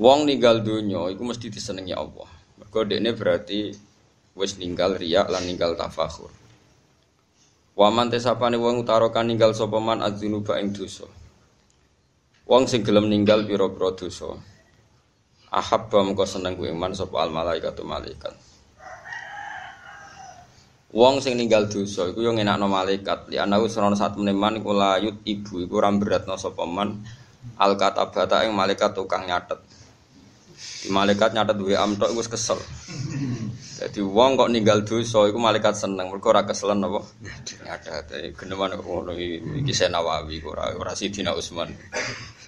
Wong ninggal dunya iku mesti disenengi Allah. Mergo dekne berarti wis ninggal riak lan ninggal tafakhur. Waman tesapane wong utarokan ninggal sapa man adzunuba ing dosa. Wong sing gelem ninggal pira-pira dosa. Ahabba mengko seneng kuwi man sapa al malaikatu malaikat. Wong sing ninggal dosa iku yo ngenakno malaikat. Li ana wis ana sak meneman iku layut ibu iku ora beratno sapa man al katabata ing malaikat tukang nyatet. Malaikat nyatet duwe am tok wis kesel. Jadi wong kok ninggal dosa iku malaikat seneng mergo ora keselen apa? Nyatet. Geneman ngono iki iki Nawawi ora ora Sidina Utsman.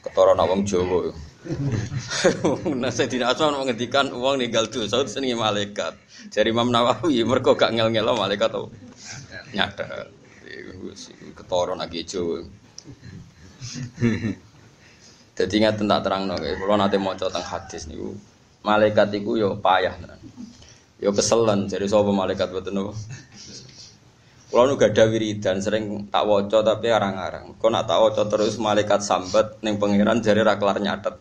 Ketara nak wong Jawa. Nah Sidina Utsman menghentikan wong ninggal dosa senenge malaikat. Jari Imam Nawawi mergo gak ngel-ngelo malaikat apa? Nyatet. Ketara nak Jawa. Jadi ingat tentang terang no, kalau nanti mau tentang hadis niku, malaikat itu yo payah, yo keselan. Jadi soal malaikat betul no. Kalau nu ada wiridan sering tak woco tapi arang-arang. Kau nak tak woco terus malaikat sambat neng pangeran jadi raklar nyatet.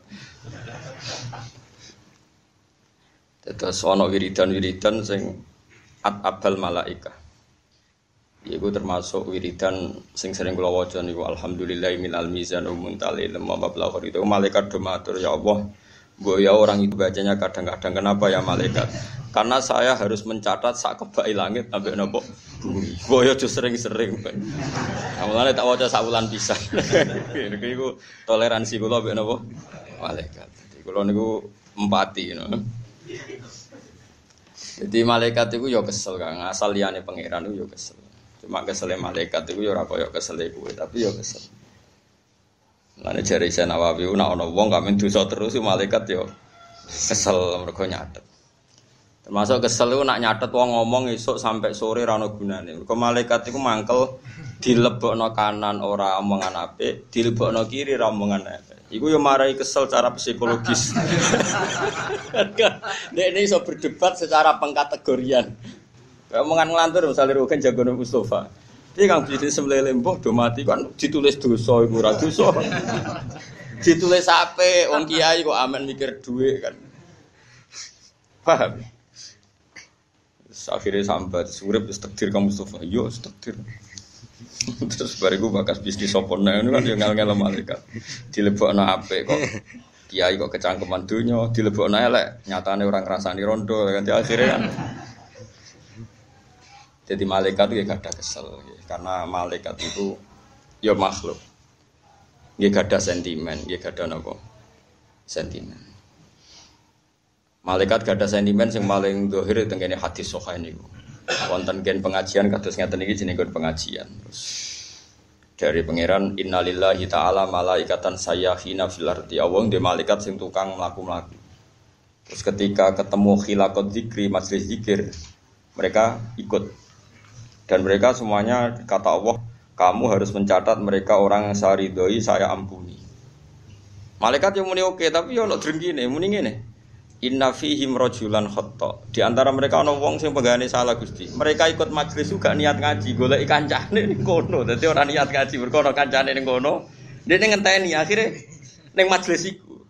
Terus ono wiridan wiridan sing at abal malaika. Iku termasuk wiridan sing sering kula waca niku alhamdulillah minal mizan muntali lemma mablagh itu malaikat do matur ya Allah Mbok ya orang itu bacanya kadang-kadang kenapa ya malaikat? Karena saya harus mencatat sak langit sampai nopo bumi. Mbok ya sering-sering. Nah, mulane tak waca sak wulan pisan. Iku toleransi kula mbek nopo? Malaikat. Jadi kula niku empati you know. Jadi malaikat itu ya kesel kan, asal liane pangeran itu ya kesel. Cuma kesel malaikat itu ya ora koyo kesel kowe, tapi ya kesel. Lane jari saya Nawawi, nak ono wong gak dosa terus malaikat yo kesel mergo nyatet. Termasuk kesel itu nak nyatet wong ngomong esuk sampai sore ra ono gunane. Mergo malaikat iku mangkel dilebokno kanan ora omongan apik, dilebokno kiri ra omongan apik. Iku yo marai kesel secara psikologis. Nek ini iso berdebat secara pengkategorian. Omongan ngelantur misalnya Rugen jagoan Mustafa. Dia kang bisnis sembelih lembong do mati kan ditulis dosa iku ora dosa. ditulis ape wong kiai kok amen mikir duit kan. Paham? Akhirnya sampai surip takdir kamu Mustafa. Yo takdir. Terus bariku bakas bisnis sopone ini kan yang ngel-ngel malaikat. Dilebokno ape kok kiai kok kecangkeman dunya, dilebokno elek, nyatane orang ngrasani rondo kan akhirnya kan jadi malaikat itu ya gak ada kesel, ya. karena malaikat itu ya makhluk, ya gak ada sentimen, ya gak ada nopo sentimen. Malaikat gak ada sentimen yang paling dohir tenggene hadis soha ini. Wonten gen pengajian kados ngeten iki jenenge pengajian. Terus dari pangeran innalillahi taala malaikatan sayyahina fil ardi. Awong de malaikat sing tukang mlaku-mlaku. Terus ketika ketemu khilaqat zikri majelis zikir, mereka ikut dan mereka semuanya kata Allah, kamu harus mencatat mereka orang yang saya ridhoi, saya ampuni. Malaikat yang muni oke, tapi yo nak drengkine, muni ngene. Inna fihim rojulan khotta. Di antara mereka ono wong sing pegane salah Gusti. Mereka ikut majelis juga niat ngaji, golek kancane ning kono. Dadi ora niat ngaji, mergo ono kancane ning kono. Dene ngenteni akhirnya ning majelis iku.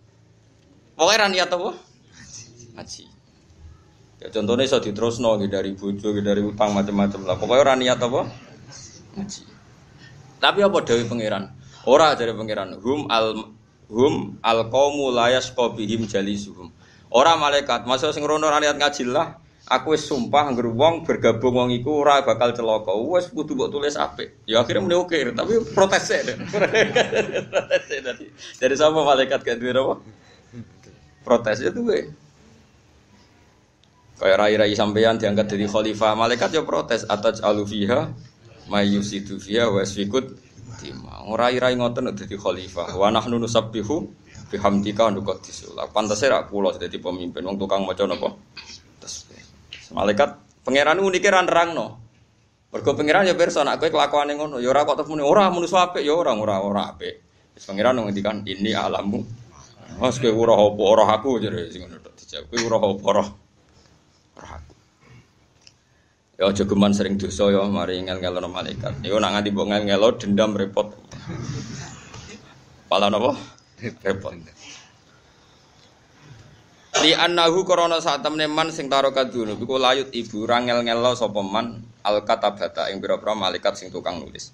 Pokoke ora niat apa? Ngaji. Ya contohnya iso diterusno dari bojo, dari utang macam-macam lah. Pokoknya orang niat apa? Ngaji. Tapi apa dewi pangeran? Ora dari pangeran. Hum al hum al qaumu layas qabihim jalisuhum. Orang malaikat, masa sing rono niat ngaji lah. Aku sumpah ngger wong bergabung wong iku ora bakal celaka. Wes kudu mbok tulis apik. Ya akhirnya muni oke, tapi protes e. protes e dari. Dari sama malaikat kan apa? Protes itu gue. Kayak rai-rai sampeyan diangkat dari khalifah, malaikat ya protes atas alufiha mayusidu fiha wa yasfikut dima. Rai-rai ngoten dadi khalifah. Wa nahnu nusabbihu bihamdika nuqaddis. Lah pantese ra kula dadi pemimpin wong tukang maca napa? Malaikat pangeran unike ra nerangno. Mergo pangeran ya pirsa nek kowe kelakuane ngono, ya ora kok terus muni ora manusa apik ya ora ora ora apik. Wis pangeran ngendikan ini alamu. Mas kowe ora apa ora aku jare sing ngono dijawab. Kowe ora apa ora Ya aja sering dosa ya mari ngel-ngelo malaikat. Ya nak nganti mbok ngel-ngelo dendam repot. Pala napa? Repot. Li annahu korona saat temne man sing tarokat dunu iku layut ibu rangel ngelo sapa man al katabata ing pira-pira malaikat sing tukang nulis.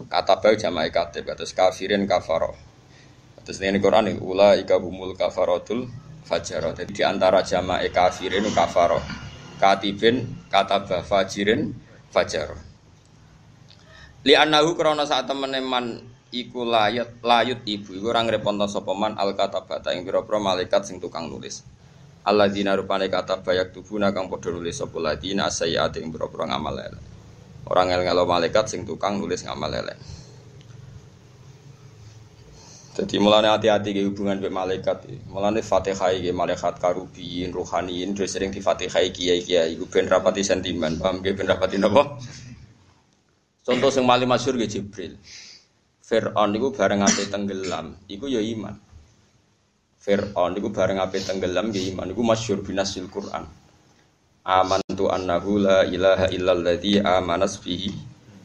Katabah jamae katib kados kafirin kafaro. Terus ini Quran ula ika humul kafarotul fajaro. Jadi di antara jamae kafirin kafaro. Katibin katabah fajirin fajaro. Li annahu krana saat temene man iku layut layut ibu iku ora ngreponto sapa al katabata ing pira-pira malaikat sing tukang nulis. Alladzina rupane kata bayak tubuna kang padha nulis sapa ladina sayyiati ing pira-pira ngamal elek. Ora ngel-ngelo malaikat sing tukang nulis ngamal elek. Jadi mulane hati-hati ke hubungan dengan malaikat. Mulane Fatihah iki malaikat karubiyin, rohaniyin, terus sering di Fatihah kiai-kiai iku ben rapati sentimen, paham ge ben rapati napa? Contoh sing paling masyhur ge Jibril. Fir'aun niku bareng ape tenggelam, iku ya iman. Fir'aun niku bareng ape tenggelam nggih iman niku masyhur binasil Quran. Amantu annahu la ilaha illalladzi amanas bihi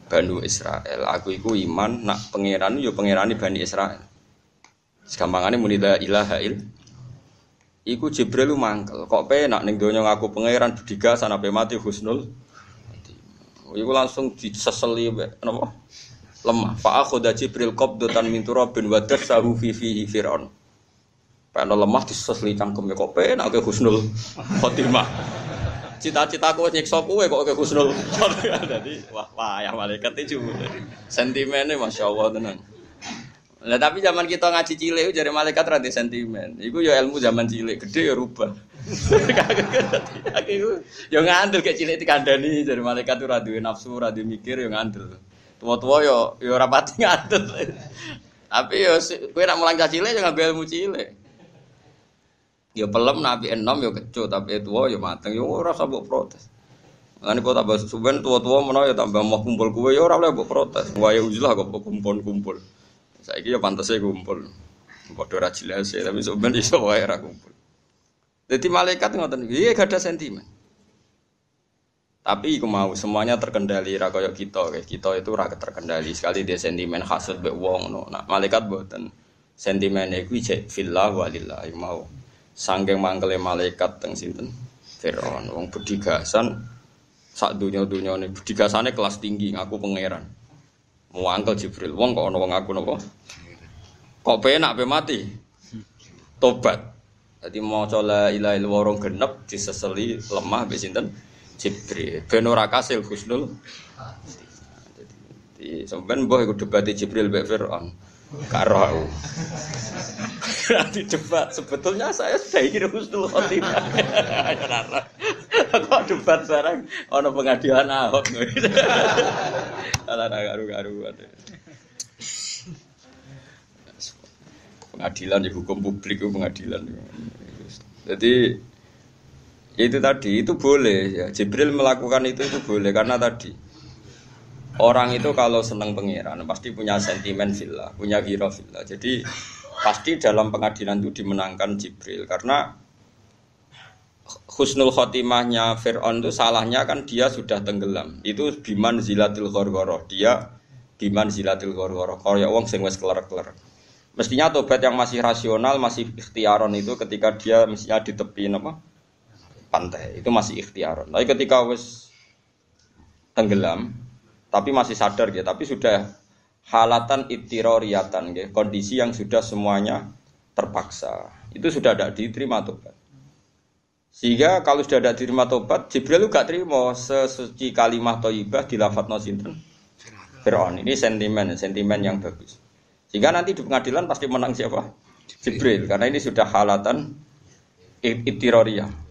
Banu Israel. Aku iku iman nak pangeran yo pangerani Bani Israel. Sekampangane muni la ilaha il Iku Jibril lu mangkel. Kok penak ning donya ngaku pangeran budiga sanape mati husnul. Iku langsung diseseli napa? lemah. Fa akhudha Jibril qabdatan min turabin wa dasahu fi fihi fir'aun. Pengen lemah disesli cangkeme kok penak ke husnul khotimah. Cita-citaku nyiksa kowe kok ke husnul khotimah. Wah wah ya malaikat itu sentimennya masya Allah tenan. Nah tapi zaman kita ngaji cilik jadi malaikat rada sentimen. Iku ya ilmu zaman cilik, gede ya rubah. Aku ya ngandel kayak cilik dikandani jadi malaikat tuh rada nafsu, rada mikir ya ngandel. Tua-tua yo yo rapati ngadut. Tapi yo kowe nak mulang cilik yo ngambil ilmu cilik. Yo pelem nabi enom yo kecut tapi tua yo mateng yo ora usah mbok protes. Lan kok tambah suben tua-tua menawa yo tambah mau kumpul kowe yo ora oleh mbok protes. Wae uzlah kok kumpul-kumpul. Saiki yo pantese kumpul. Padha ra jelas tapi suben iso wae ra kumpul. Jadi malaikat ngoten, iya gak ada sentimen. Tapi iku mau semuanya terkendali ra koyo kita, kayak kita itu ra terkendali sekali dia sentimen hasud be wong no. Nah, malaikat boten sentimen iku cek fillah walillah mau. Sanggeng mangkele malaikat teng sinten? Firaun wong budigasan sak dunya-dunya ini budigasane kelas tinggi ngaku pangeran. Mau angkel Jibril, wong kok ono wong aku nopo? Kok penak pe mati? Tobat. Jadi mau coba ilah warung genep diseseli lemah be sinten? Jibril. Ben ora kasil husnul. Jadi sampean mbah iku debat Jibril mbek Firaun. Karo aku. Nanti debat sebetulnya saya sudah ingin husnul khotimah. Kok debat barang ono pengadilan Ahok. Ala garu-garu. Pengadilan di hukum publik itu pengadilan. Jadi itu tadi itu boleh ya. Jibril melakukan itu itu boleh karena tadi orang itu kalau senang pangeran pasti punya sentimen villa, punya hero villa. Jadi pasti dalam pengadilan itu dimenangkan Jibril karena husnul khotimahnya Fir'aun itu salahnya kan dia sudah tenggelam. Itu biman zilatil ghorgoroh. Dia biman zilatil ghorgoroh. Kaya wong sing wis keler-keler. Mestinya tobat yang masih rasional, masih ikhtiaron itu ketika dia mestinya di tepi apa? pantai itu masih ikhtiar. Tapi ketika wes tenggelam, tapi masih sadar gitu, tapi sudah halatan itiroriatan gitu, kondisi yang sudah semuanya terpaksa. Itu sudah tidak diterima tobat. Sehingga kalau sudah tidak diterima tobat, Jibril juga terima sesuci kalimat toibah di lafat sinten. Fir'aun. Ini sentimen, sentimen yang bagus. Sehingga nanti di pengadilan pasti menang siapa? Jibril. Karena ini sudah halatan itiroriyah